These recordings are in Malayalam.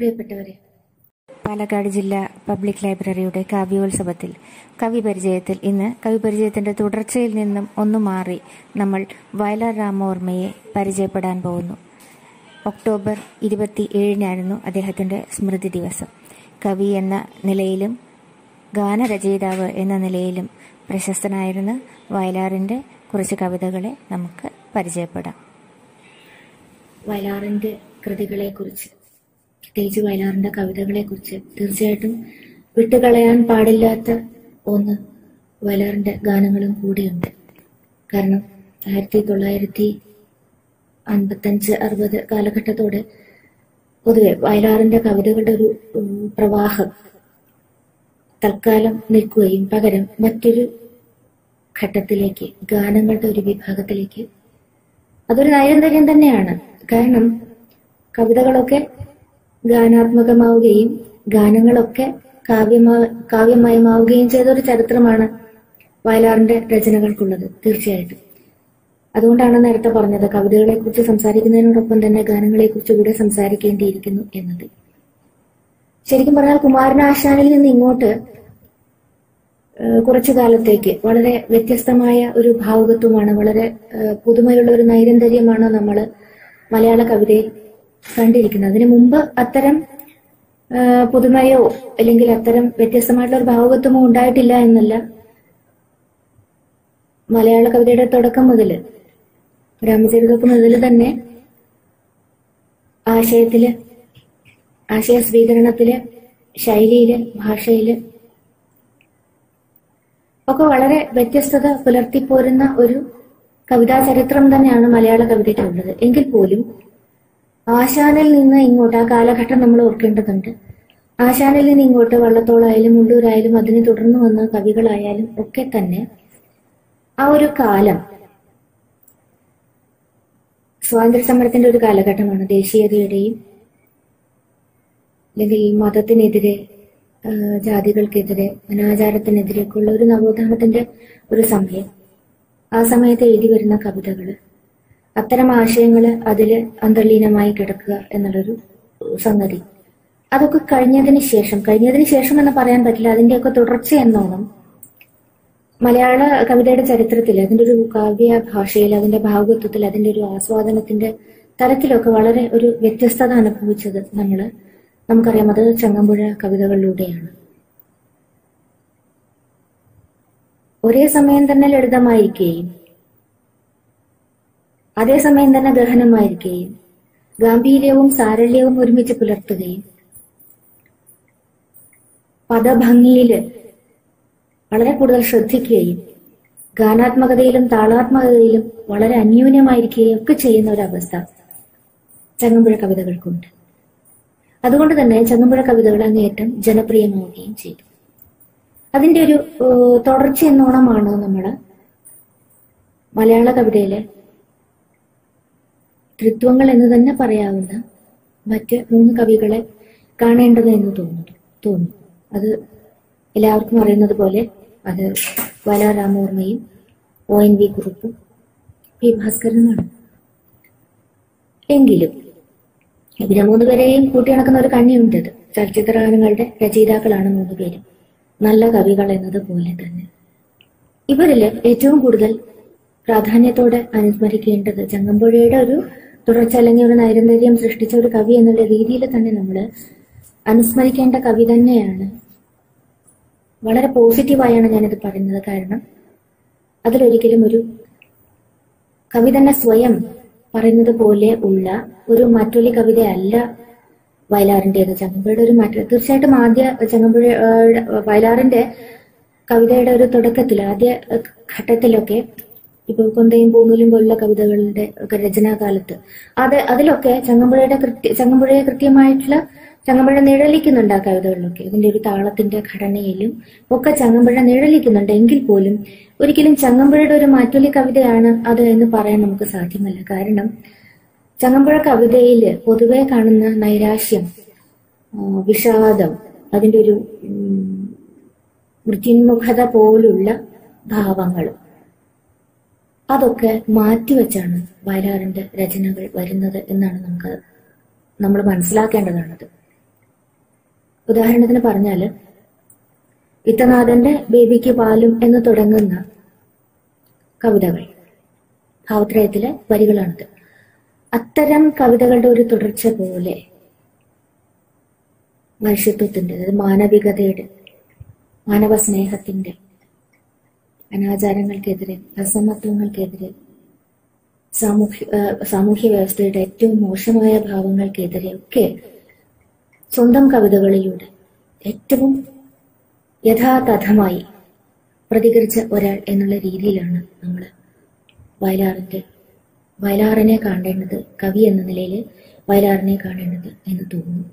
പ്രിയപ്പെട്ടവരെ പാലക്കാട് ജില്ലാ പബ്ലിക് ലൈബ്രറിയുടെ കാവ്യോത്സവത്തിൽ കവി പരിചയത്തിൽ ഇന്ന് കവി പരിചയത്തിന്റെ തുടർച്ചയിൽ നിന്നും ഒന്നു മാറി നമ്മൾ വയലാർ രാമവർമ്മയെ പരിചയപ്പെടാൻ പോകുന്നു. ഒക്ടോബർ ഇരുപത്തി ഏഴിനായിരുന്നു അദ്ദേഹത്തിന്റെ സ്മൃതി ദിവസം കവി എന്ന നിലയിലും ഗാനരചയിതാവ് എന്ന നിലയിലും പ്രശസ്തനായിരുന്ന വയലാറിന്റെ കുറച്ച് കവിതകളെ നമുക്ക് പരിചയപ്പെടാം. വയലാറിന്റെ കൃതികളെക്കുറിച്ച് പ്രത്യേകിച്ച് വയലാറിന്റെ കവിതകളെക്കുറിച്ച് തീർച്ചയായിട്ടും വിട്ടുകളയാൻ പാടില്ലാത്ത ഒന്ന് വയലാറിന്റെ ഗാനങ്ങളും കൂടിയുണ്ട്. കാരണം ആയിരത്തി തൊള്ളായിരത്തി അൻപത്തഞ്ച് അറുപത് കാലഘട്ടത്തോടെ പൊതുവെ വയലാറിന്റെ കവിതകളുടെ ഒരു പ്രവാഹം തൽക്കാലം നിൽക്കുകയും പകരം മറ്റൊരു ഘട്ടത്തിലേക്ക് ഗാനങ്ങളുടെ ഒരു വിഭാഗത്തിലേക്ക്. അതൊരു നൈരന്തര്യം തന്നെയാണ്. കാരണം കവിതകളൊക്കെ ഗാനാത്മകമാവുകയും ഗാനങ്ങളൊക്കെ കാവ്യമാ കാവ്യമയമാവുകയും ചെയ്ത ഒരു ചരിത്രമാണ് വയലാറിന്റെ രചനകൾക്കുള്ളത് തീർച്ചയായിട്ടും. അതുകൊണ്ടാണ് നേരത്തെ പറഞ്ഞത് കവിതകളെ കുറിച്ച് സംസാരിക്കുന്നതിനോടൊപ്പം തന്നെ ഗാനങ്ങളെ കുറിച്ച് കൂടെ സംസാരിക്കേണ്ടിയിരിക്കുന്നു എന്നത്. ശരിക്കും പറഞ്ഞാൽ കുമാരനാശാനിൽ നിന്ന് ഇങ്ങോട്ട് കുറച്ചു കാലത്തേക്ക് വളരെ വ്യത്യസ്തമായ ഒരു ഭാവുകത്വമാണ് വളരെ പുതുമയുള്ള ഒരു നൈരന്തര്യമാണ് നമ്മൾ മലയാള കവിതയിൽ കണ്ടിരിക്കുന്നത് അതിനു മുമ്പ് അത്തരം പുതുമയോ അല്ലെങ്കിൽ അത്തരം വ്യത്യസ്തമായിട്ടുള്ള ഒരു ഭാവകത്വമോ ഉണ്ടായിട്ടില്ല എന്നല്ല മലയാള കവിതയുടെ തുടക്കം മുതൽ രാമചരിതമൊക്കെ മുതൽ തന്നെ ആശയത്തിൽ ആശയ സ്വീകരണത്തിൽ ശൈലിയിൽ ഭാഷയിൽ ഒക്കെ വളരെ വ്യത്യസ്തത പുലർത്തിപ്പോരുന്ന ഒരു കവിതാ ചരിത്രം തന്നെയാണ് മലയാള കവിതയ്ക്കുള്ളത്. എങ്കിൽ പോലും ആശാനിൽ നിന്ന് ഇങ്ങോട്ട് ആ കാലഘട്ടം നമ്മൾ ഓർക്കേണ്ടതുണ്ട്. ആശാനിൽ നിന്ന് ഇങ്ങോട്ട് വള്ളത്തോളായാലും മുണ്ടൂരായാലും അതിനെ തുടർന്ന് വന്ന കവികളായാലും ഒക്കെ തന്നെ ആ ഒരു കാലം സ്വാതന്ത്ര്യ സമരത്തിന്റെ ഒരു കാലഘട്ടമാണ്. ദേശീയതയുടെയും അല്ലെങ്കിൽ മതത്തിനെതിരെ ജാതികൾക്കെതിരെ അനാചാരത്തിനെതിരെയൊക്കെയുള്ള ഒരു നവോത്ഥാനത്തിന്റെ ഒരു സമയം. ആ സമയത്ത് എഴുതി വരുന്ന കവിതകൾ. അത്തരം ആശയങ്ങൾ അതിൽ അന്തർലീനമായി കിടക്കുക എന്നുള്ളൊരു സംഗതി. അതൊക്കെ കഴിഞ്ഞതിന് ശേഷം കഴിഞ്ഞതിന് ശേഷം എന്ന് പറയാൻ പറ്റില്ല. അതിന്റെയൊക്കെ തുടർച്ച എന്നോണം മലയാള കവിതയുടെ ചരിത്രത്തിൽ അതിന്റെ ഒരു കാവ്യ ഭാഷയിൽ അതിന്റെ ഭാഗത്വത്തിൽ അതിന്റെ ഒരു ആസ്വാദനത്തിന്റെ തരത്തിലൊക്കെ വളരെ ഒരു വ്യത്യസ്തത അനുഭവിച്ചത് നമ്മൾ നമുക്കറിയാം അത് ചങ്ങമ്പുഴ കവിതകളിലൂടെയാണ്. ഒരേ സമയം തന്നെ ലളിതമായിരിക്കുകയും അതേസമയം തന്നെ ഗഹനമായിരിക്കുകയും ഗാംഭീര്യവും സാരല്യവും ഒരുമിച്ച് പുലർത്തുകയും പദഭംഗിയിൽ വളരെ കൂടുതൽ ശ്രദ്ധിക്കുകയും ഗാനാത്മകതയിലും താളാത്മകതയിലും വളരെ അന്യൂന്യമായിരിക്കുകയും ഒക്കെ ചെയ്യുന്ന ഒരു അവസ്ഥ ചങ്ങമ്പുഴ കവിതകൾക്കുണ്ട്. അതുകൊണ്ട് തന്നെ ചങ്ങമ്പുഴ കവിതകൾ അങ്ങേയറ്റം ജനപ്രിയമാവുകയും ചെയ്തു. അതിന്റെ ഒരു തുടർച്ച എന്നോണമാണ് നമ്മൾ മലയാള കവിതയിലെ ത്രിത്വങ്ങൾ എന്ന് തന്നെ പറയാവുന്ന മറ്റ് മൂന്ന് കവികളെ കാണേണ്ടത് എന്ന് തോന്നുന്നു. തോന്നുന്നു. അത് എല്ലാവർക്കും അറിയുന്നത് പോലെ അത് വയലാർ രാമവർമ്മയും ഒ എൻ വി കുറുപ്പും പി ഭാസ്കരനുമാണ്. എങ്കിലും ഇതിനെ മൂന്ന് പേരെയും കൂട്ടിയിണക്കുന്ന ഒരു കണ്ണിയുണ്ട് അത്. ചലച്ചിത്ര ഗാനങ്ങളുടെ രചയിതാക്കളാണ് മൂന്ന് പേരും. നല്ല കവികൾ എന്നതുപോലെ തന്നെ. ഇവരിൽ ഏറ്റവും കൂടുതൽ പ്രാധാന്യത്തോടെ അനുസ്മരിക്കേണ്ടത് ചങ്ങമ്പുഴയുടെ ഒരു തുടർച്ച അല്ലെങ്കിൽ ഒരു നൈരന്തര്യം സൃഷ്ടിച്ച ഒരു കവി എന്നുള്ള രീതിയിൽ തന്നെ നമ്മൾ അനുസ്മരിക്കേണ്ട കവി തന്നെയാണ്. വളരെ പോസിറ്റീവായാണ് ഞാനിത് പറയുന്നത്. കാരണം അതിലൊരിക്കലും ഒരു കവി തന്നെ സ്വയം പറയുന്നത് പോലെ ഉള്ള ഒരു മറ്റൊലി കവിതയല്ല വയലാറിന്റെത് ചങ്ങമ്പുഴയുടെ ഒരു മാറ്റം തീർച്ചയായിട്ടും ആദ്യ ചങ്ങമ്പുഴ വയലാറിന്റെ കവിതയുടെ ഒരു തുടക്കത്തിൽ ആദ്യ ഘട്ടത്തിലൊക്കെ ഇപ്പൊ കൊന്തയും പൂനൂലും പോലുള്ള കവിതകളുടെ ഒക്കെ രചനാകാലത്ത്. അത് അതിലൊക്കെ ചങ്ങമ്പുഴയുടെ കൃത്യ ചങ്ങമ്പുഴയെ കൃത്യമായിട്ടുള്ള ചങ്ങമ്പുഴ നിഴലിക്കുന്നുണ്ട് ആ കവിതകളിലൊക്കെ. അതിന്റെ ഒരു താളത്തിന്റെ ഘടനയിലും ഒക്കെ ചങ്ങമ്പുഴ നിഴലിക്കുന്നുണ്ട്. എങ്കിൽ പോലും ഒരിക്കലും ചങ്ങമ്പുഴയുടെ ഒരു മാറ്റൊലി കവിതയാണ് അത് എന്ന് പറയാൻ നമുക്ക് സാധ്യമല്ല. കാരണം ചങ്ങമ്പുഴ കവിതയിൽ പൊതുവെ കാണുന്ന നൈരാശ്യം വിഷാദം അതിന്റെ ഒരു മൃത്യുന്മുഖത പോലുള്ള ഭാവങ്ങൾ അതൊക്കെ മാറ്റിവെച്ചാണ് വയലാറിന്റെ രചനകൾ വരുന്നത് എന്നാണ് നമുക്ക് നമ്മൾ മനസ്സിലാക്കേണ്ടതാണത് ഉദാഹരണത്തിന് പറഞ്ഞാൽ വിത്തനാഥന്റെ ബേബിക്ക് പാലും എന്ന് തുടങ്ങുന്ന കവിതകൾ ഭാവത്രയത്തിലെ വരികളാണിത്. അത്തരം കവിതകളുടെ ഒരു തുടർച്ച പോലെ മനുഷ്യത്വത്തിന്റെ അതായത് മാനവികതയുടെ മാനവ സ്നേഹത്തിന്റെ അനാചാരങ്ങൾക്കെതിരെ അസമത്വങ്ങൾക്കെതിരെ സാമൂഹ്യ സാമൂഹ്യ വ്യവസ്ഥയുടെ ഏറ്റവും മോശമായ ഭാവങ്ങൾക്കെതിരെ ഒക്കെ സ്വന്തം കവിതകളിലൂടെ ഏറ്റവും യഥാതഥമായി പ്രതികരിച്ച ഒരാൾ എന്നുള്ള രീതിയിലാണ് നമ്മൾ വയലാറിന്റെ വയലാറിനെ കാണേണ്ടത് കവി എന്ന നിലയിൽ വയലാറിനെ കാണേണ്ടത് എന്ന് തോന്നുന്നു.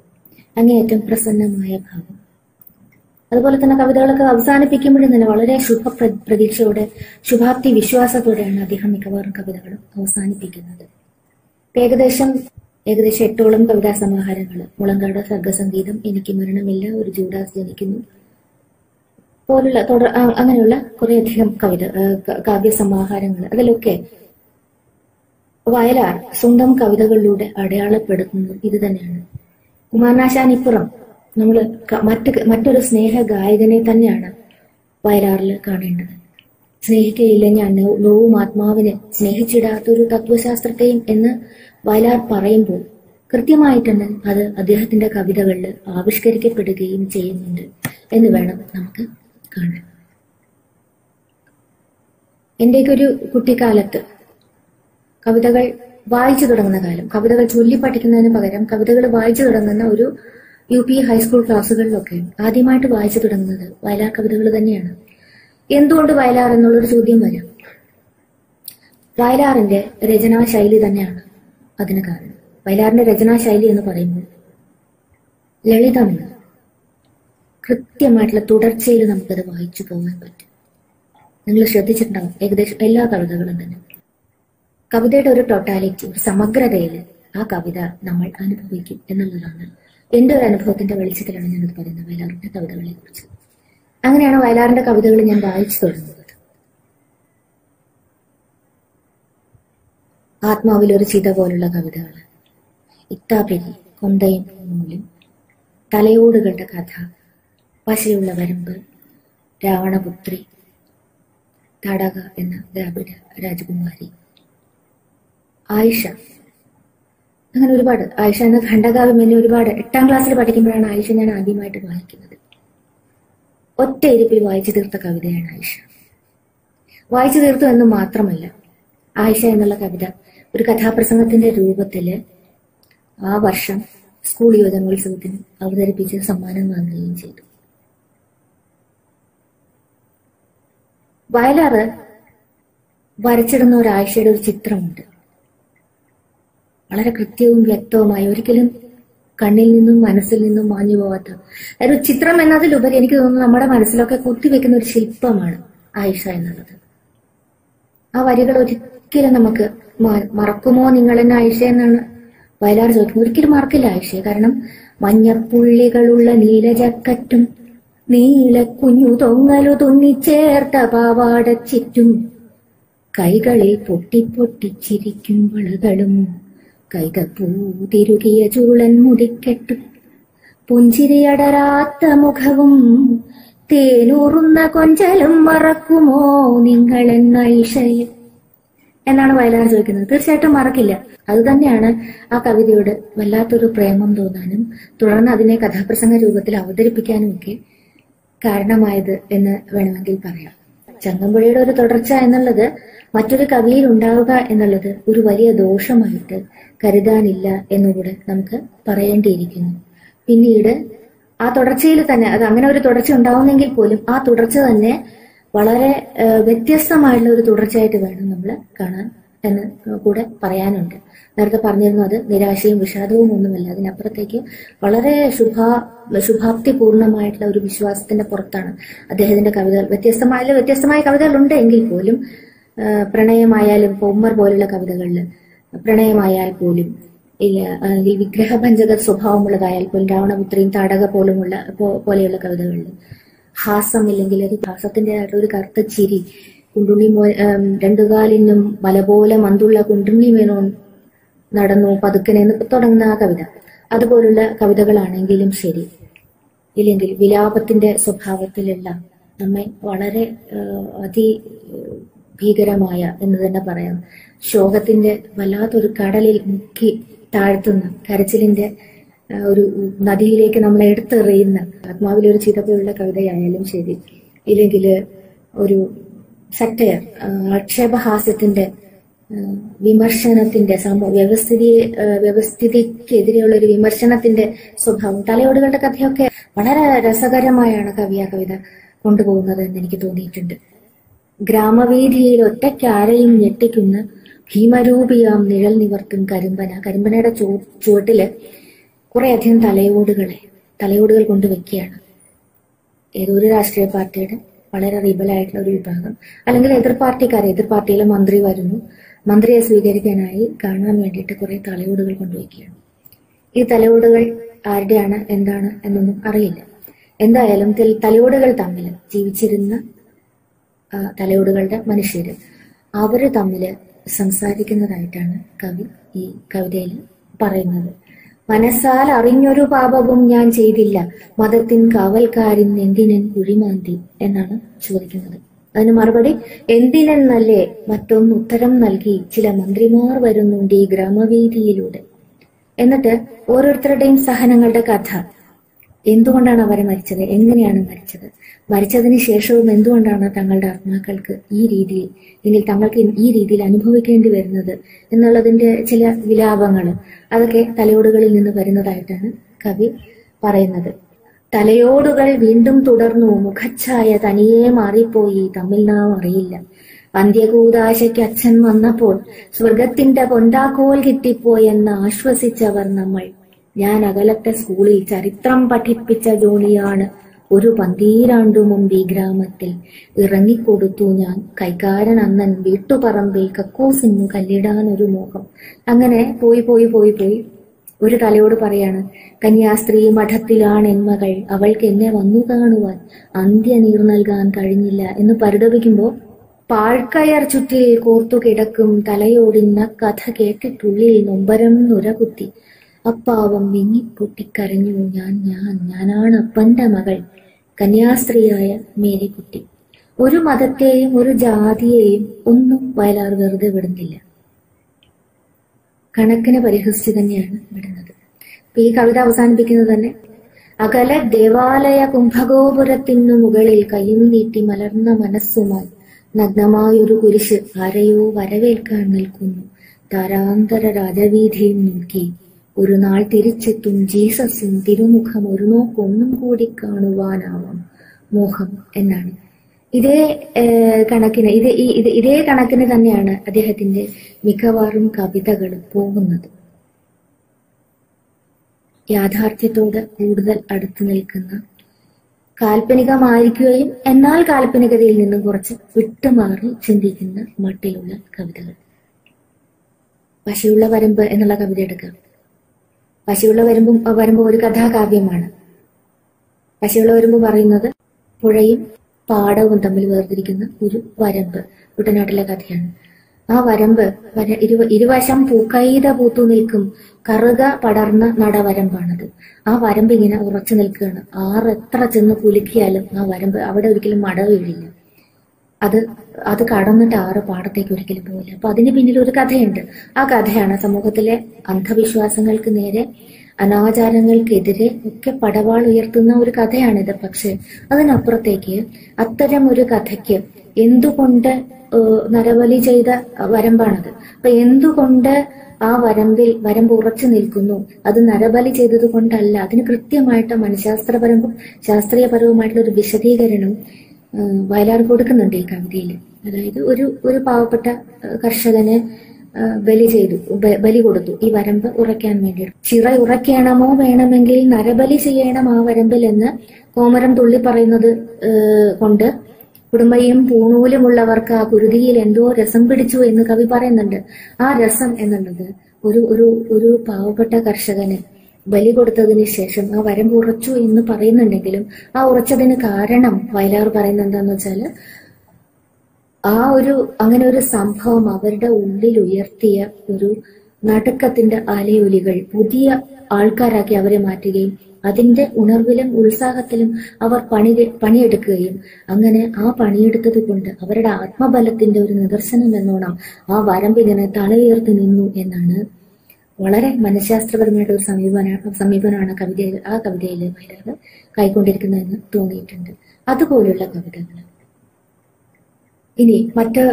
അങ്ങേയറ്റം പ്രസന്നമായ ഭാവം. അതുപോലെ തന്നെ കവിതകളൊക്കെ അവസാനിപ്പിക്കുമ്പോഴും തന്നെ വളരെ ശുഭ പ്ര- പ്രതീക്ഷയോടെ ശുഭാപ്തി വിശ്വാസത്തോടെയാണ് അദ്ദേഹം മിക്കവാറും കവിതകളും അവസാനിപ്പിക്കുന്നത്. ഏകദേശം ഏകദേശം എട്ടോളം കവിതാ സമാഹാരങ്ങൾ മുളങ്കാട് സർഗസംഗീതം എനിക്ക് മരണമില്ല ഒരു ജൂഡാസ് ജനിക്കുന്നു പോലുള്ള തുടർ അങ്ങനെയുള്ള കുറേയധികം കവിത കാവ്യ സമാഹാരങ്ങൾ അതിലൊക്കെ വയലാർ സ്വന്തം കവിതകളിലൂടെ അടയാളപ്പെടുത്തുന്നു ഇത് തന്നെയാണ്. കുമാരനാശാൻ ഇപ്പുറം നമ്മൾ മറ്റ് മറ്റൊരു സ്നേഹ ഗായകനെ തന്നെയാണ് വയലാറിൽ കാണേണ്ടത്. സ്നേഹിക്കയില്ല ഞാൻ നോവും ആത്മാവിന് സ്നേഹിച്ചിടാത്തൊരു തത്വശാസ്ത്രത്തെയും എന്ന് വയലാർ പറയുമ്പോൾ കൃത്യമായിട്ട് തന്നെ അത് അദ്ദേഹത്തിന്റെ കവിതകളിൽ ആവിഷ്കരിക്കപ്പെടുകയും ചെയ്യുന്നുണ്ട് എന്ന് വേണം നമുക്ക് കാണാൻ. എന്റെയൊക്കെ ഒരു കുട്ടിക്കാലത്ത് കവിതകൾ വായിച്ചു തുടങ്ങുന്ന കാലം കവിതകൾ ചൊല്ലി പഠിക്കുന്നതിന് പകരം കവിതകൾ വായിച്ചു തുടങ്ങുന്ന ഒരു യു പി ഹൈസ്കൂൾ ക്ലാസ്സുകളിലൊക്കെ ആദ്യമായിട്ട് വായിച്ചു തുടങ്ങുന്നത് വയലാർ കവിതകൾ തന്നെയാണ്. എന്തുകൊണ്ട് വയലാർ എന്നുള്ളൊരു ചോദ്യം വരാം. വയലാറിന്റെ രചനാ ശൈലി തന്നെയാണ് അതിന് കാരണം. വയലാറിന്റെ രചനാ ശൈലി എന്ന് പറയുമ്പോൾ ലളിതമാണ്. കൃത്യമായിട്ടുള്ള തുടർച്ചയിൽ നമുക്കത് വായിച്ചു പോകാൻ പറ്റും. നിങ്ങൾ ശ്രദ്ധിച്ചിട്ടുണ്ടാവും ഏകദേശം എല്ലാ കവിതകളും തന്നെ. കവിതയുടെ ഒരു ടോട്ടാലിറ്റി സമഗ്രതയിൽ ആ കവിത നമ്മൾ അനുഭവിക്കും എന്നുള്ളതാണ് എന്റെ ഒരു അനുഭവത്തിന്റെ വെളിച്ചത്തിലാണ് ഞാനത് പറയുന്നത് വയലാറിന്റെ കവിതകളെ കുറിച്ച് അങ്ങനെയാണ് വയലാറിന്റെ കവിതകൾ ഞാൻ വായിച്ചു തുടങ്ങുന്നത്. ആത്മാവിൽ ഒരു ചിത പോലുള്ള കവിതകൾ. ഇത്താപെരി കൊന്തയും നൂലും തലയോടുകളുടെ കഥ പശയുള്ള വരമ്പ് രാവണപുത്രി തടക എന്ന ദ്രാവിഡ രാജകുമാരി ആയിഷ അങ്ങനെ ഒരുപാട്. ആയിഷ എന്ന ഖണ്ഡകാവ്യം എന്നെ ഒരുപാട് എട്ടാം ക്ലാസ്സിൽ പഠിക്കുമ്പോഴാണ് ആയിഷ ഞാൻ ആദ്യമായിട്ട് വായിക്കുന്നത്. ഒറ്റ ഇരിപ്പിൽ വായിച്ചു തീർത്ത കവിതയാണ് ആയിഷ. വായിച്ചു തീർത്തു എന്ന് മാത്രമല്ല ആയിഷ എന്നുള്ള കവിത ഒരു കഥാപ്രസംഗത്തിന്റെ രൂപത്തിൽ ആ വർഷം സ്കൂൾ യുവജനോത്സവത്തിന് അവതരിപ്പിച്ച് സമ്മാനം വാങ്ങുകയും ചെയ്തു. വയലാറ് വരച്ചിടുന്ന ഒരു ആയിഷയുടെ ഒരു ചിത്രമുണ്ട്. വളരെ കൃത്യവും വ്യക്തവുമായി ഒരിക്കലും കണ്ണിൽ നിന്നും മനസ്സിൽ നിന്നും മാഞ്ഞു പോവാത്ത ഒരു ചിത്രം എന്നതിലുപരി എനിക്ക് തോന്നുന്നു നമ്മുടെ മനസ്സിലൊക്കെ കുത്തിവെക്കുന്ന ഒരു ശില്പമാണ് ആയിഷ എന്നുള്ളത്. ആ വരികൾ ഒരിക്കലും നമുക്ക് മറക്കുമോ നിങ്ങൾ എന്നെ ആയിഷ എന്നാണ് വയലാർ ചോദിക്കുന്നത്. ഒരിക്കലും മറക്കില്ല ആയിഷയെ കാരണം മഞ്ഞപ്പുള്ളികളുള്ള നീലജക്കറ്റും നീല കുഞ്ഞു തൊങ്ങലു പാവാട ചുറ്റും കൈകളിൽ പൊട്ടി പൊട്ടിച്ചിരിക്കും വളകളും കൈതപ്പൂ ചൂളൻ മുടിക്കെട്ടും പുഞ്ചിരിയടരാത്ത മുഖവും തേനൂറുന്ന കൊഞ്ചലും മറക്കുമോ നിങ്ങൾ എന്ന ഐഷയെ എന്നാണ് വയലാർ ചോദിക്കുന്നത്. തീർച്ചയായിട്ടും മറക്കില്ല. അത് തന്നെയാണ് ആ കവിതയോട് വല്ലാത്തൊരു പ്രേമം തോന്നാനും തുടർന്ന് അതിനെ കഥാപ്രസംഗ രൂപത്തിൽ അവതരിപ്പിക്കാനും ഒക്കെ കാരണമായത് എന്ന് വേണമെങ്കിൽ പറയാം. ചങ്ങമ്പുഴയുടെ ഒരു തുടർച്ച എന്നുള്ളത് മറ്റൊരു കവിയിൽ ഉണ്ടാവുക എന്നുള്ളത് ഒരു വലിയ ദോഷമായിട്ട് കരുതാനില്ല എന്നുകൂടെ നമുക്ക് പറയേണ്ടിയിരിക്കുന്നു. പിന്നീട് ആ തുടർച്ചയിൽ തന്നെ അത് അങ്ങനെ ഒരു തുടർച്ച ഉണ്ടാവുന്നെങ്കിൽ പോലും ആ തുടർച്ച തന്നെ വളരെ വ്യത്യസ്തമായിട്ടുള്ള ഒരു തുടർച്ചയായിട്ട് വേണം നമ്മൾ കാണാൻ എന്ന് കൂടെ പറയാനുണ്ട്. നേരത്തെ പറഞ്ഞിരുന്നു അത് നിരാശയും വിഷാദവും ഒന്നുമല്ല. അതിനപ്പുറത്തേക്ക് വളരെ ശുഭാ ശുഭാപ്തി പൂർണമായിട്ടുള്ള ഒരു വിശ്വാസത്തിന്റെ പുറത്താണ് അദ്ദേഹത്തിന്റെ കവിതകൾ. വ്യത്യസ്തമായ വ്യത്യസ്തമായ കവിതകൾ ഉണ്ട് എങ്കിൽ പോലും പ്രണയമായാലും പൊമ്മർ പോലുള്ള കവിതകളിൽ പ്രണയമായാൽ പോലും അല്ലെങ്കിൽ വിഗ്രഹഭഞ്ജക സ്വഭാവമുള്ളതായാൽ പോലും രാവണപുത്രിയും താടക പോലുമുള്ള പോലെയുള്ള കവിതകളിൽ ഹാസം ഇല്ലെങ്കിൽ ഒരു ഹാസത്തിന്റെതായിട്ടുള്ള ഒരു കറുത്ത ചിരി കുണ്ടുണ്ണി മോ ഉം, രണ്ടുകാലിനും മല പോലെ മന്തുള്ള കുണ്ടുണ്ണി മേനോൻ നടന്നു പതുക്കനെ തുടങ്ങുന്ന ആ കവിത. അതുപോലുള്ള കവിതകളാണെങ്കിലും ശരി. ഇല്ലെങ്കിൽ വിലാപത്തിന്റെ സ്വഭാവത്തിലുള്ള നമ്മെ വളരെ അതി ഭീകരമായ എന്ന് തന്നെ പറയാം. ശോകത്തിന്റെ വല്ലാത്തൊരു കടലിൽ മുക്കി താഴ്ത്തുന്ന കരച്ചിലിന്റെ ഒരു നദിയിലേക്ക് നമ്മളെ എടുത്തെറിയുന്ന ആത്മാവിലൊരു ചിതപോലുള്ള കവിതയായാലും ശരി. ഇല്ലെങ്കിൽ ഒരു സറ്റയർ ആക്ഷേപഹാസ്യത്തിന്റെ വിമർശനത്തിന്റെ സമൂഹ വ്യവസ്ഥിതി വ്യവസ്ഥിതിക്കെതിരെയുള്ള ഒരു വിമർശനത്തിന്റെ സ്വഭാവം തലയോടുകളുടെ കഥയൊക്കെ വളരെ രസകരമായാണ് കവി ആ കവിത കൊണ്ടുപോകുന്നത് എന്ന് എനിക്ക് തോന്നിയിട്ടുണ്ട്. ഗ്രാമവീഥിയിൽ ഒറ്റയ്ക്കാരെയും ഞെട്ടിക്കുന്ന ഭീമരൂപിയാം നിഴൽ നിവർത്തും കരിമ്പന. കരിമ്പനയുടെ ചോ ചുവട്ടിൽ കുറേയധികം തലയോടുകളെ തലയോടുകൾ കൊണ്ട് വെക്കുകയാണ് ഏതൊരു രാഷ്ട്രീയ പാർട്ടിയുടെ വളരെ റിബലായിട്ടുള്ള ഒരു വിഭാഗം. അല്ലെങ്കിൽ എതിർ പാർട്ടിക്കാർ എതിർ പാർട്ടിയിലെ മന്ത്രി വരുന്നു. മന്ത്രിയെ സ്വീകരിക്കാനായി കാണാൻ വേണ്ടിയിട്ട് കുറെ തലയോടുകൾ കൊണ്ടുവയ്ക്കുകയാണ്. ഈ തലയോടുകൾ ആരുടെയാണ് എന്താണ് എന്നൊന്നും അറിയില്ല. എന്തായാലും തലയോടുകൾ തമ്മിൽ ജീവിച്ചിരുന്ന തലയോടുകളുടെ മനുഷ്യർ അവർ തമ്മിൽ സംസാരിക്കുന്നതായിട്ടാണ് കവി ഈ കവിതയിൽ പറയുന്നത്. മനസ്സാൽ അറിഞ്ഞൊരു പാപവും ഞാൻ ചെയ്തില്ല. മതത്തിൻ കാവൽക്കാരിൻ എന്തിനൻ കുഴിമാന്തി എന്നാണ് ചോദിക്കുന്നത്. അതിന് മറുപടി എന്തിനെന്നല്ലേ മറ്റൊന്ന് ഉത്തരം നൽകി ചില മന്ത്രിമാർ വരുന്നുണ്ട് ഈ ഗ്രാമവേദിയിലൂടെ. എന്നിട്ട് ഓരോരുത്തരുടെയും സഹനങ്ങളുടെ കഥ. എന്തുകൊണ്ടാണ് അവരെ മരിച്ചത്? എങ്ങനെയാണ് മരിച്ചത്? മരിച്ചതിന് ശേഷവും എന്തുകൊണ്ടാണ് തങ്ങളുടെ ആത്മാക്കൾക്ക് ഈ രീതിയിൽ അല്ലെങ്കിൽ തങ്ങൾക്ക് ഈ രീതിയിൽ അനുഭവിക്കേണ്ടി വരുന്നത് എന്നുള്ളതിന്റെ ചില വിലാപങ്ങൾ അതൊക്കെ തലയോടുകളിൽ നിന്ന് വരുന്നതായിട്ടാണ് കവി പറയുന്നത്. തലയോടുകൾ വീണ്ടും തുടർന്നു മുഖച്ഛായ തനിയെ മാറിപ്പോയി തമ്മിൽ നാം അറിയില്ല. അന്ത്യകൂദാശയ്ക്ക് അച്ഛൻ വന്നപ്പോൾ സ്വർഗത്തിന്റെ പൊന്താക്കോൽ കിട്ടിപ്പോയെന്ന് ആശ്വസിച്ചവർ നമ്മൾ ഞാൻ അകലത്തെ സ്കൂളിൽ ചരിത്രം പഠിപ്പിച്ച ജോലിയാണ് ഒരു പന്തീരാണ്ടു മുമ്പ് ഈ ഗ്രാമത്തിൽ ഇറങ്ങിക്കൊടുത്തു ഞാൻ. കൈകാരൻ അന്നൻ വീട്ടുപറമ്പിൽ കക്കൂസിന്നു കല്ലിടാൻ ഒരു മോഹം. അങ്ങനെ പോയി പോയി പോയി പോയി. ഒരു തലയോട് പറയാണ് കന്യാസ്ത്രീ മഠത്തിലാണ് എന്മകൾ മകൾ. അവൾക്ക് എന്നെ വന്നു കാണുവാൻ അന്ത്യ നീർ നൽകാൻ കഴിഞ്ഞില്ല എന്ന് പരിതപിക്കുമ്പോൾ പാഴ്ക്കയർ ചുറ്റിൽ കോർത്തു കിടക്കും തലയോടിന്ന കഥ കേട്ടിട്ടുള്ളിൽ നൊമ്പരം നുരകുത്തി. അപ്പാവം വിങ്ങിപ്പൊട്ടിക്കരഞ്ഞു ഞാൻ ഞാൻ ഞാനാണ് അപ്പന്റെ മകൾ കന്യാസ്ത്രീയായ മേരിക്കുട്ടി. ഒരു മതത്തെയും ഒരു ജാതിയെയും ഒന്നും വയലാർ വെറുതെ വിടുന്നില്ല. കണക്കിന് പരിഹസിച്ച് തന്നെയാണ് വിടുന്നത്. അപ്പൊ ഈ കവിത അവസാനിപ്പിക്കുന്നത് തന്നെ അകലെ ദേവാലയ കുംഭഗോപുരത്തിനു മുകളിൽ കയ്യും നീട്ടി മലർന്ന മനസ്സുമായി നഗ്നമായൊരു കുരിശ് ആരെയോ വരവേൽക്കാൻ നിൽക്കുന്നു. താരാന്തര രാജവീതിയും നോക്കി ഒരു നാൾ തിരിച്ചെത്തും ജീസസും തിരുമുഖം ഒരു നോക്കൊന്നും കൂടി കാണുവാനാവാം. മോഹം എന്നാണ്. ഇതേ കണക്കിന് ഇത് ഈ- ഇത് ഇതേ കണക്കിന് തന്നെയാണ് അദ്ദേഹത്തിന്റെ മിക്കവാറും കവിതകൾ പോകുന്നത്. യാഥാർത്ഥ്യത്തോട് കൂടുതൽ അടുത്തു നിൽക്കുന്ന കാൽപ്പനികമായിരിക്കുകയും എന്നാൽ കാൽപ്പനികതയിൽ നിന്നും കുറച്ച് വിട്ടുമാറി ചിന്തിക്കുന്ന മട്ടിലുള്ള കവിതകൾ. പശയുള്ള വരമ്പ് എന്നുള്ള കവിത എടുക്കാം. പശയുള്ള വരമ്പും വരുമ്പോ ഒരു കഥാകാവ്യമാണ്. പശുവിള വരമ്പ് പറയുന്നത് പുഴയും പാടവും തമ്മിൽ വേർതിരിക്കുന്ന ഒരു വരമ്പ് കുട്ടനാട്ടിലെ കഥയാണ്. ആ വരമ്പ് വര ഇരുവ ഇരുവശം പൂക്കൈത പൂത്തു നിൽക്കും കറുക പടർന്ന നടവരമ്പാണത് ആ വരമ്പ് ഇങ്ങനെ ഉറച്ചു നിൽക്കുകയാണ്. ആറ് എത്ര ചെന്ന് കുലുക്കിയാലും ആ വരമ്പ് അവിടെ ഒരിക്കലും മട വീഴില്ല. അത് അത് കടന്നിട്ട് ആറ് പാടത്തേക്ക് ഒരിക്കലും പോകില്ല അപ്പൊ അതിന് പിന്നിൽ ഒരു കഥയുണ്ട്. ആ കഥയാണ് സമൂഹത്തിലെ അന്ധവിശ്വാസങ്ങൾക്ക് നേരെ അനാചാരങ്ങൾക്കെതിരെ ഒക്കെ പടവാൾ ഉയർത്തുന്ന ഒരു കഥയാണിത്. പക്ഷെ അതിനപ്പുറത്തേക്ക് അത്തരം ഒരു കഥയ്ക്ക് എന്തുകൊണ്ട് നരബലി ചെയ്ത വരമ്പാണത്? അപ്പൊ എന്തുകൊണ്ട് ആ വരമ്പിൽ വരമ്പ് ഉറച്ചു നിൽക്കുന്നു? അത് നരബലി ചെയ്തത് കൊണ്ടല്ല. അതിന് കൃത്യമായിട്ട് മനഃശാസ്ത്രപരവും ശാസ്ത്രീയപരവുമായിട്ടുള്ള ഒരു വിശദീകരണം വയലാർ കൊടുക്കുന്നുണ്ട് ഈ കവിതയിൽ അതായത് ഒരു ഒരു പാവപ്പെട്ട കർഷകന് ബലി ചെയ്തു ബലി കൊടുത്തു. ഈ വരമ്പ് ഉറയ്ക്കാൻ വേണ്ടി ചിറ ഉറയ്ക്കണമോ വേണമെങ്കിൽ നരബലി ചെയ്യണം ആ വരമ്പിൽ എന്ന് കോമരം തുള്ളി പറയുന്നത് കൊണ്ട് കുടുംബയും പൂണൂലുമുള്ളവർക്ക് ആ കുരുതിയിൽ എന്തോ രസം പിടിച്ചു എന്ന് കവി പറയുന്നുണ്ട്. ആ രസം എന്നുള്ളത് ഒരു ഒരു ഒരു പാവപ്പെട്ട കർഷകന് ബലി കൊടുത്തതിന് ശേഷം ആ വരം ഉറച്ചു എന്ന് പറയുന്നുണ്ടെങ്കിലും ആ ഉറച്ചതിന് കാരണം വയലാർ പറയുന്നത് എന്താന്ന് വെച്ചാൽ ആ ഒരു അങ്ങനെ ഒരു സംഭവം അവരുടെ ഉള്ളിൽ ഉയർത്തിയ ഒരു നടുക്കത്തിന്റെ അലയൊലികൾ പുതിയ ആൾക്കാരാക്കി അവരെ മാറ്റുകയും അതിന്റെ ഉണർവിലും ഉത്സാഹത്തിലും അവർ പണി പണിയെടുക്കുകയും അങ്ങനെ ആ പണിയെടുത്തത് കൊണ്ട് അവരുടെ ആത്മബലത്തിന്റെ ഒരു നിദർശനം എന്നോണം ആ വരമ്പിങ്ങനെ തലയുയർത്തി നിന്നു എന്നാണ് വളരെ മനഃശാസ്ത്രപരമായിട്ട് ഒരു സമീപന സമീപനമാണ് കവിതയിൽ ആ കവിതയിൽ വയലാർ കൈക്കൊണ്ടിരിക്കുന്നതെന്ന് തോന്നിയിട്ടുണ്ട്. അതുപോലുള്ള കവിതകൾ. ഇനി മറ്റ്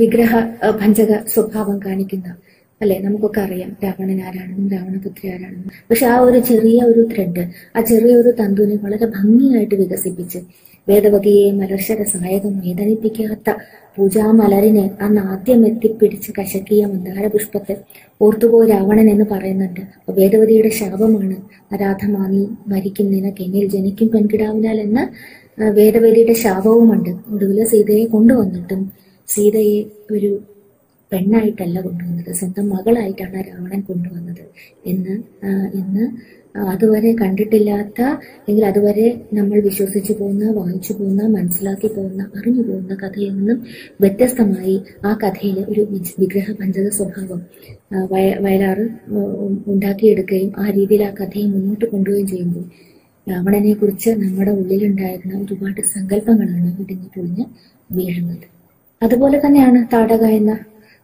വിഗ്രഹ ഭഞ്ചക സ്വഭാവം കാണിക്കുന്ന അല്ലെ? നമുക്കൊക്കെ അറിയാം രാവണൻ ആരാണെന്നും രാവണപുത്രി ആരാണെന്നും. പക്ഷെ ആ ഒരു ചെറിയ ഒരു ത്രെഡ് ആ ചെറിയ ഒരു തന്തുവിനെ വളരെ ഭംഗിയായിട്ട് വികസിപ്പിച്ച് വേദവതിയെ മലർശര സഹായകം വേദനിപ്പിക്കാത്ത പൂജാമലരിനെ അന്ന് ആദ്യം എത്തിപ്പിടിച്ച് കശക്കിയ മന്ദാരപുഷ്പത്തെ ഓർത്തുപോ രാവണൻ എന്ന് പറയുന്നുണ്ട്. അപ്പൊ വേദവതിയുടെ ശാപമാണ് അരാധമാനി മരിക്കും നിനക്ക് എന്നിൽ ജനിക്കും പെൺകിടാവിനാൽ എന്ന് വേദവതിയുടെ ശാപവുമുണ്ട്. ഒടുവില സീതയെ കൊണ്ടുവന്നിട്ടും സീതയെ ഒരു പെണ്ണായിട്ടല്ല കൊണ്ടുവന്നത്. സ്വന്തം മകളായിട്ടാണ് രാവണൻ കൊണ്ടുവന്നത് എന്ന് ഇന്ന് അതുവരെ കണ്ടിട്ടില്ലാത്ത അല്ലെങ്കിൽ അതുവരെ നമ്മൾ വിശ്വസിച്ചു പോകുന്ന വായിച്ചു പോകുന്ന മനസ്സിലാക്കി പോകുന്ന അറിഞ്ഞു പോകുന്ന കഥയിൽ നിന്നും വ്യത്യസ്തമായി ആ കഥയിൽ ഒരു വിഗ്രഹ പഞ്ചക സ്വഭാവം ആ, വയ- വയലാറ് ഉണ്ടാക്കിയെടുക്കുകയും ആ രീതിയിൽ ആ കഥയെ മുന്നോട്ട് കൊണ്ടുപോവുകയും ചെയ്യുമ്പോൾ രാവണനെ കുറിച്ച് നമ്മുടെ ഉള്ളിലുണ്ടായിരുന്ന ഒരുപാട് സങ്കല്പങ്ങളാണ് ഇടിഞ്ഞു പൊളിഞ്ഞ് വീഴുന്നത്. അതുപോലെ തന്നെയാണ് താടക എന്ന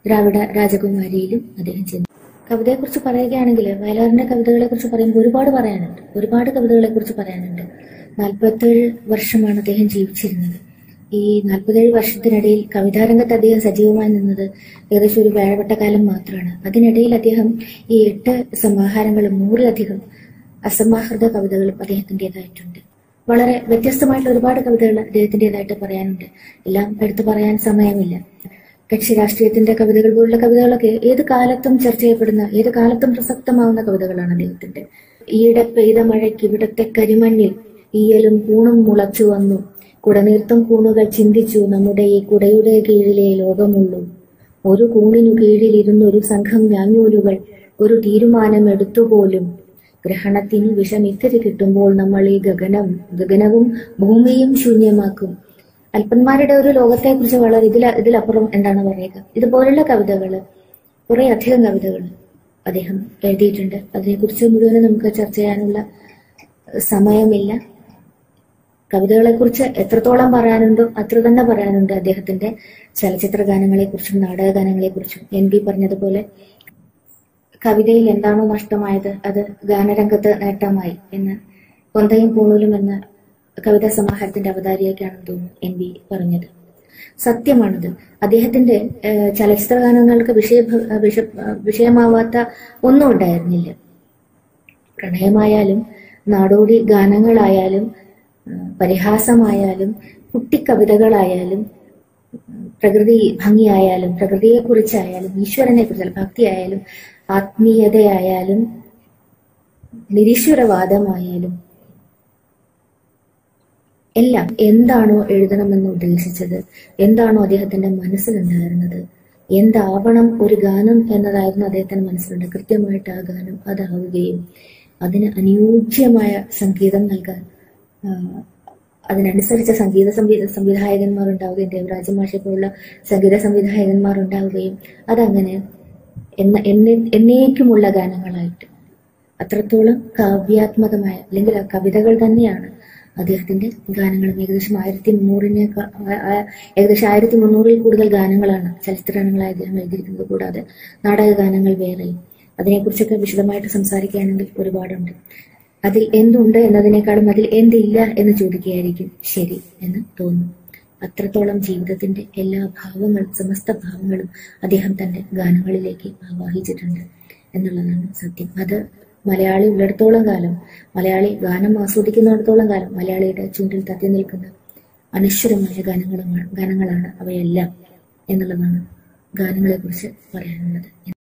ദ്രാവിഡ രാജകുമാരിയിലും അദ്ദേഹം ചെയ്യുന്നത് കവിതയെക്കുറിച്ച് പറയുകയാണെങ്കിൽ വയലാറിന്റെ കവിതകളെ കുറിച്ച് പറയുമ്പോൾ ഒരുപാട് പറയാനുണ്ട്. ഒരുപാട് കവിതകളെ കുറിച്ച് പറയാനുണ്ട്. നാൽപ്പത്തേഴ് വർഷമാണ് അദ്ദേഹം ജീവിച്ചിരുന്നത്. ഈ നാൽപ്പത്തേഴ് വർഷത്തിനിടയിൽ കവിതാരംഗത്ത് അദ്ദേഹം സജീവമായി നിന്നത് ഏകദേശം ഒരു കാലം മാത്രമാണ്. അതിനിടയിൽ അദ്ദേഹം ഈ എട്ട് സമാഹാരങ്ങളും നൂറിലധികം അസമാഹൃത കവിതകളും അദ്ദേഹത്തിന്റെതായിട്ടുണ്ട്. വളരെ വ്യത്യസ്തമായിട്ടുള്ള ഒരുപാട് കവിതകൾ അദ്ദേഹത്തിന്റെതായിട്ട് പറയാനുണ്ട്. എല്ലാം എടുത്തു പറയാൻ സമയമില്ല. കക്ഷി രാഷ്ട്രീയത്തിന്റെ കവിതകൾ പോലുള്ള കവിതകളൊക്കെ ഏത് കാലത്തും ചർച്ച ചെയ്യപ്പെടുന്ന ഏത് കാലത്തും പ്രസക്തമാവുന്ന കവിതകളാണ് അദ്ദേഹത്തിന്റെ. ഈയിടെ പെയ്ത മഴയ്ക്ക് ഇവിടത്തെ കരിമണ്ണിൽ ഈയലും കൂണും മുളച്ചു വന്നു. കുടനീർത്തും കൂണുകൾ ചിന്തിച്ചു നമ്മുടെ ഈ കുടയുടെ കീഴിലെ ലോകമുള്ളൂ. ഒരു കൂണിനു കീഴിലിരുന്നൊരു സംഘം ഞാഞ്ഞൂലുകൾ ഒരു തീരുമാനം എടുത്തുപോലും. ഗ്രഹണത്തിന് വിഷം ഇത്തിരി കിട്ടുമ്പോൾ നമ്മൾ ഈ ഗഗനം ഗഗനവും ഭൂമിയും ശൂന്യമാക്കും. അല്പന്മാരുടെ ഒരു ലോകത്തെ കുറിച്ച് വളരെ ഇതിൽ ഇതിലപ്പുറം എന്താണ് പറയുക? ഇതുപോലുള്ള കവിതകൾ കുറെ അധികം കവിതകൾ അദ്ദേഹം എഴുതിയിട്ടുണ്ട്. അതിനെക്കുറിച്ച് മുഴുവനും നമുക്ക് ചർച്ച ചെയ്യാനുള്ള സമയമില്ല. കവിതകളെ കുറിച്ച് എത്രത്തോളം പറയാനുണ്ടോ അത്ര തന്നെ പറയാനുണ്ട് അദ്ദേഹത്തിന്റെ ചലച്ചിത്ര ഗാനങ്ങളെ കുറിച്ചും നാടക ഗാനങ്ങളെ കുറിച്ചും എൻ ബി പറഞ്ഞതുപോലെ കവിതയിൽ എന്താണോ നഷ്ടമായത് അത് ഗാനരംഗത്ത് നേട്ടമായി എന്ന് കൊന്തയും പൂണൂലും എന്ന കവിതാ സമാഹാരത്തിന്റെ അവതാരിയൊക്കെയാണെന്ന് തോന്നുന്നു എൻ ബി പറഞ്ഞത്. സത്യമാണത്. അദ്ദേഹത്തിന്റെ ഏഹ്, ചലച്ചിത്ര ഗാനങ്ങൾക്ക് വിഷയ വിഷ വിഷയമാവാത്ത ഒന്നും ഉണ്ടായിരുന്നില്ല. പ്രണയമായാലും നാടോടി ഗാനങ്ങളായാലും പരിഹാസമായാലും കുട്ടിക്കവിതകളായാലും പ്രകൃതി ഭംഗിയായാലും പ്രകൃതിയെക്കുറിച്ചായാലും ഈശ്വരനെ കുറിച്ചാലും ഭക്തിയായാലും ആത്മീയതയായാലും നിരീശ്വരവാദമായാലും എല്ലാം എന്താണോ എഴുതണമെന്ന് ഉദ്ദേശിച്ചത്? എന്താണോ അദ്ദേഹത്തിന്റെ മനസ്സിലുണ്ടായിരുന്നത്? എന്താവണം ഒരു ഗാനം എന്നതായിരുന്നു അദ്ദേഹത്തിന്റെ മനസ്സിലുണ്ട്. കൃത്യമായിട്ട് ആ ഗാനം അതാവുകയും അതിന് അനുയോജ്യമായ സംഗീതം നൽകാൻ അതിനനുസരിച്ച സംഗീത സംവിധ സംവിധായകന്മാർ ഉണ്ടാവുകയും ദേവരാജ മാഷെ പോലുള്ള സംഗീത സംവിധായകന്മാർ ഉണ്ടാവുകയും അതങ്ങനെ എന്നെ എന്നേക്കുമുള്ള ഗാനങ്ങളായിട്ട് അത്രത്തോളം കാവ്യാത്മകമായ അല്ലെങ്കിൽ ആ കവിതകൾ തന്നെയാണ് അദ്ദേഹത്തിന്റെ ഗാനങ്ങളും ഏകദേശം ആയിരത്തി മുന്നൂറിനെ ഏകദേശം ആയിരത്തി മുന്നൂറിൽ കൂടുതൽ ഗാനങ്ങളാണ് ചലച്ചിത്ര ഗാനങ്ങളായി അദ്ദേഹം എഴുതിയിരിക്കുന്നത്. കൂടാതെ നാടക ഗാനങ്ങൾ വേറെയും. അതിനെക്കുറിച്ചൊക്കെ വിശദമായിട്ട് സംസാരിക്കുകയാണെങ്കിൽ ഒരുപാടുണ്ട്. അതിൽ എന്തുണ്ട് എന്നതിനേക്കാളും അതിൽ എന്തില്ല എന്ന് ചോദിക്കുകയായിരിക്കും ശരി എന്ന് തോന്നുന്നു അത്രത്തോളം ജീവിതത്തിന്റെ എല്ലാ ഭാവങ്ങളും സമസ്ത ഭാവങ്ങളും അദ്ദേഹം തന്റെ ഗാനങ്ങളിലേക്ക് ആവാഹിച്ചിട്ടുണ്ട് എന്നുള്ളതാണ് സത്യം. അത് മലയാളി ഉള്ളിടത്തോളം കാലം മലയാളി ഗാനം ആസ്വദിക്കുന്നിടത്തോളം കാലം മലയാളിയുടെ ചൂണ്ടിൽ തത്തി നിൽക്കുന്ന അനശ്വരമായ ഗാനങ്ങളും ഗാനങ്ങളാണ് അവയെല്ലാം എന്നുള്ളതാണ് ഗാനങ്ങളെക്കുറിച്ച് പറയാനുള്ളത്.